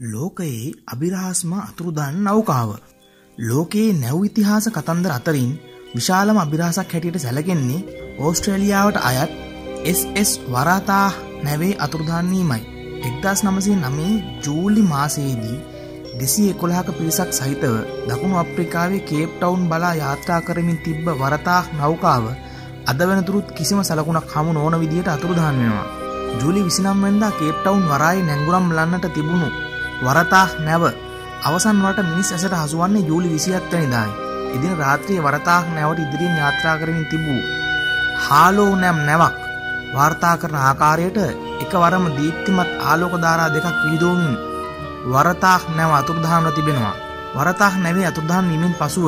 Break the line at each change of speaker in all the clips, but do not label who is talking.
ලෝකයේ අභිරහස්ම අතුරුදන් නෞකාව. ලෝකයේ නැව් ඉතිහාස කතන්දර අතරින් විශාලම අභිරහසක් හැටියට සැලකෙන්නේ ඕස්ට්‍රේලියාවට අයත් SS වරාතා නැවේ අතුරුදාන්නීමයි. එක්දස් නමසේ නමේ ජූලි මාසයේදී දෙසි එකොළහක පිරිසක් සහිතව දකුණු අප්‍රිකාවේ කේප් ටවුන් බලා යාත්‍රා කරමින් තිබ්බ වරතා නෞකාව අද වෙනතුරුත් කිසිම සලකුණක් හමු නොවන විදිහට අතුරුදහන් වෙනවා. ජූලි විසිනම් වෙන්දා කේප් ටවුන් වරායි නැංගුරම් ලන්නට තිබුණු වරතා නැව අවසන් වලට මිනිස් ඇසට හසුවන්නේ ජූලි විසිහත් වැනිදායි. ඉදින රාත්‍රිය වරතා නැවට ඉදිරියෙන් යාත්‍රා කරමින් තිබූ හාලෝ නැම් නැවක් වාර්තා කරන ආකාරයට එකවරම දීප්තිමත් ආලෝක ධාරා දෙකක් විහිදෝමින් වරතාක් නැව අතුරුදහන්ව තිබෙනවා. වරතාක් නැවේ අතුරුදහන් වීමෙන් පසුව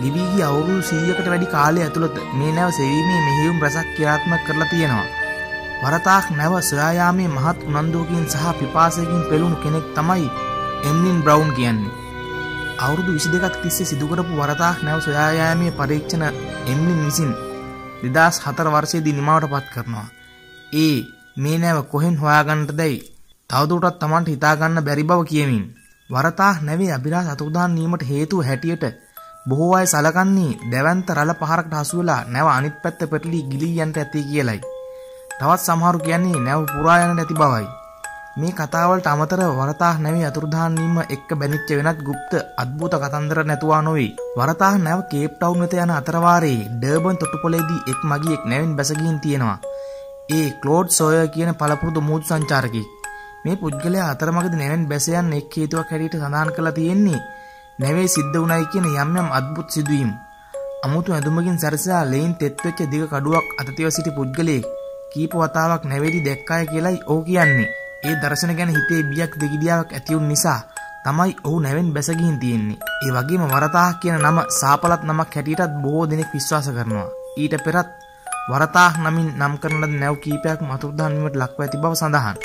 ගිවී ගිය අවුරුදු 100කට වැඩි කාලය ඇතුළත මේ නැව සෙවීමේ මෙහෙයුම් රැසක් ක්‍රියාත්මක කරලා තියෙනවා. වරතාක් නැව සොයායාමේ මහත් උනන්දුවකින් සහ පිපාසයකින් පෙළුණු කෙනෙක් තමයි එම්ලින් බ්‍රවුන් කියන්නේ. අවුරුදු 22ක් තිස්සේ සිදු කරපු වරතාක් නැව සොයායාමේ පරීක්ෂණ එම්ලින් විසින් 2004 වර්ෂයේදී නිමාවට පත් කරනවා. ඒ මේ නැව කොහෙන් හොයාගන්නට දැයි තවදුරටත් Tamanට හිතාගන්න බැරි බව කියමින් වරතා නැවේ අභිරහස අතුරුදහන් වීමට හේතුව හැටියට බොහෝ අය සලකන්නේ දැවන්ත රළ පහරකට හසු වෙලා නැව අනිත් පැත්ත පෙරලී ගිලී යන්න ඇති කියලයි. තවත් සමහරු කියන්නේ නැව් පුරා යන නැති බවයි. මේ කතාවලට අමතර වරතාහ නැවි අතුරුදහන් වීම එක්ක බැනිච්ච වෙනත් গুপ্ত අద్භූත කතන්දර නැතුවා නොවේ. වරතාහ නැව කේප් ටවුන් වෙත යන අතරවාරයේ ඩර්බන් තොටුපළේදී එක් මගියෙක් නැවින් බැස ගින් තියෙනවා. ඒ ක්ලෝඩ් සොයර් කියන පළපුරුදු මූදු සංචාරකෙක්. මේ පුද්ගලයා අතරමඟදී නැවෙන් බැස යන එක් හේතුවක් හැටියට සඳහන් කරලා තියෙන්නේ නැවේ සිද්ධ වුණයි කියන යම් යම් අద్భుත සිදුවීම්. අමුතු ඇඳුමකින් සැරසලා ලේන් තෙත් වෙච්ච දිග කඩුවක් අත සිටි පුද්ගලයෙක් කීප වතාවක් නැවේදි දැක්කය කියලයි ඔහු කියන්නේ. ඒ දර්ශන ගැන හිතේ බියක් දෙගිඩියාවක් ඇති වුන නිසා තමයි ඔහු නැවෙන් බැස ගිහින් තියෙන්නේ. ඒ වගේම වරතාහ කියන නම සාපලත් නමක් හැටියටත් බොහෝ දෙනෙක් විශ්වාස කරනවා. ඊට පෙරත් වරතාහ නමින් නම් කරන ලද නැව් කීපයක් මතුරුදහන් වීමට ලක්ව ඇති බව සඳහන්.